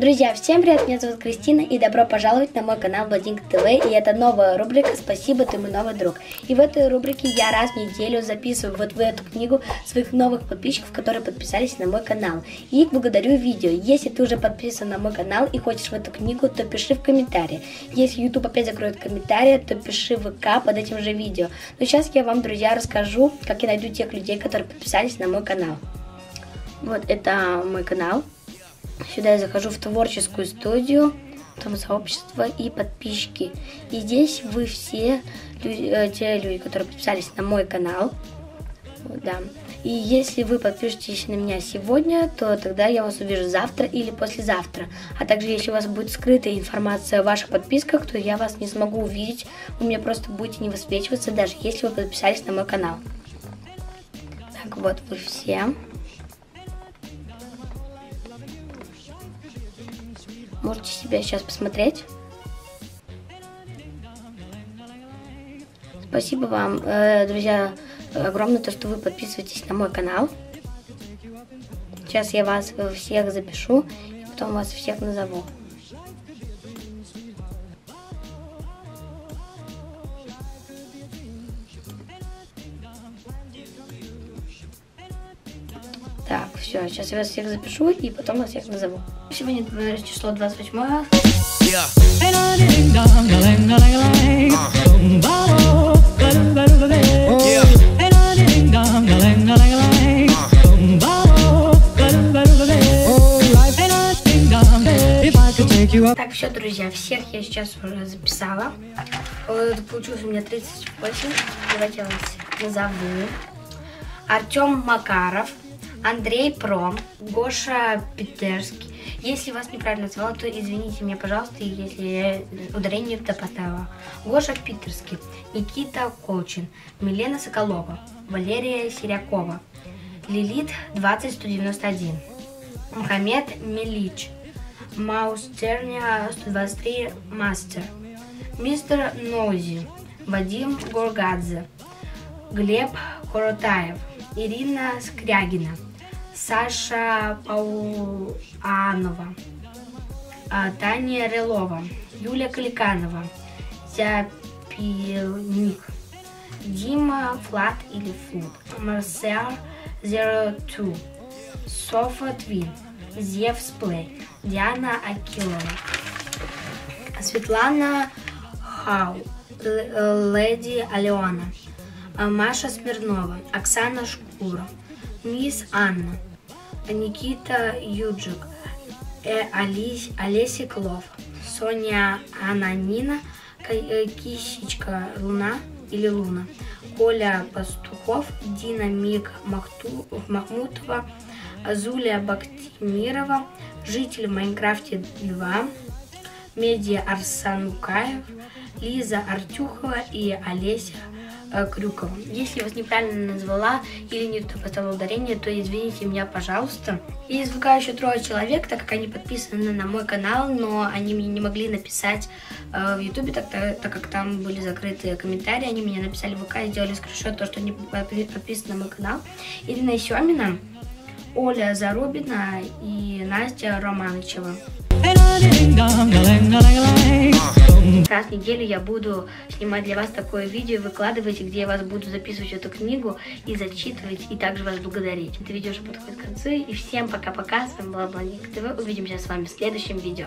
Друзья, всем привет, меня зовут Кристина и добро пожаловать на мой канал Бладинг ТВ и это новая рубрика «Спасибо, ты мой новый друг». И в этой рубрике я раз в неделю записываю вот в эту книгу своих новых подписчиков, которые подписались на мой канал. И благодарю видео. Если ты уже подписан на мой канал и хочешь в эту книгу, то пиши в комментарии. Если YouTube опять закроет комментарии, то пиши в ВК под этим же видео. Но сейчас я вам, друзья, расскажу, как я найду тех людей, которые подписались на мой канал. Вот это мой канал. Сюда я захожу в творческую студию, там сообщество и подписчики. И здесь вы все, люди, те люди, которые подписались на мой канал. Да. И если вы подпишетесь на меня сегодня, то тогда я вас увижу завтра или послезавтра. А также, если у вас будет скрытая информация о ваших подписках, то я вас не смогу увидеть. У меня просто будете не высвечиваться, даже если вы подписались на мой канал. Так, вот вы все. Можете себя сейчас посмотреть. Спасибо вам, э, друзья, огромное то, что вы подписываетесь на мой канал. Сейчас я вас всех запишу и потом вас всех назову. Так, все, сейчас я вас всех запишу и потом вас всех назову. Сегодня число 28. Yeah. Так, все, друзья, всех я сейчас уже записала. Получилось у меня 38. Давайте я вас назову. Артем Макаров, Андрей Пром, Гоша Петерский. Если вас неправильно назвала, то извините меня, пожалуйста, если я ударение это поставила. Гоша Питерский, Никита Колчин, Милена Соколова, Валерия Серякова, Лилит 20191, Мухаммед Милич, Маус Терня 123 Мастер, Мистер Нози, Вадим Горгадзе, Глеб Коротаев, Ирина Скрягина, Саша Пауанова, Таня Релова, Юлия Каликанова, Зяпилник, Дима Флат или Флут, Марсел 02, Софа Твин, Зевс Плей, Диана Акилова, Светлана Хау, Леди Алеона, Маша Смирнова, Оксана Шкура, Мисс Анна, Никита Юджик, э, Олесь, Олеся Клов, Соня Ананина, э, Кисечка Луна или Луна, Коля Пастухов, Дина Миг Махту, Махмутова, Зулия Бактимирова, житель в Майнкрафте 2, Медиа Арсанукаев, Лиза Артюхова и Олеся Крюкова. Если я вас неправильно назвала или не поставила ударение, то извините меня, пожалуйста. И из ВК еще трое человек, так как они подписаны на мой канал, но они мне не могли написать э, в Ютубе, так, так, так как там были закрытые комментарии, они мне написали в ВК сделали скриншот, то, что они подписаны на мой канал. Ирина Семина, Оля Зарубина и Настя Романычева. Раз в неделю я буду снимать для вас такое видео, выкладывать, где я вас буду записывать эту книгу и зачитывать, и также вас благодарить. Это видео уже подходит к концу, и всем пока-пока, с вами была Блондинка ТВ, увидимся с вами в следующем видео.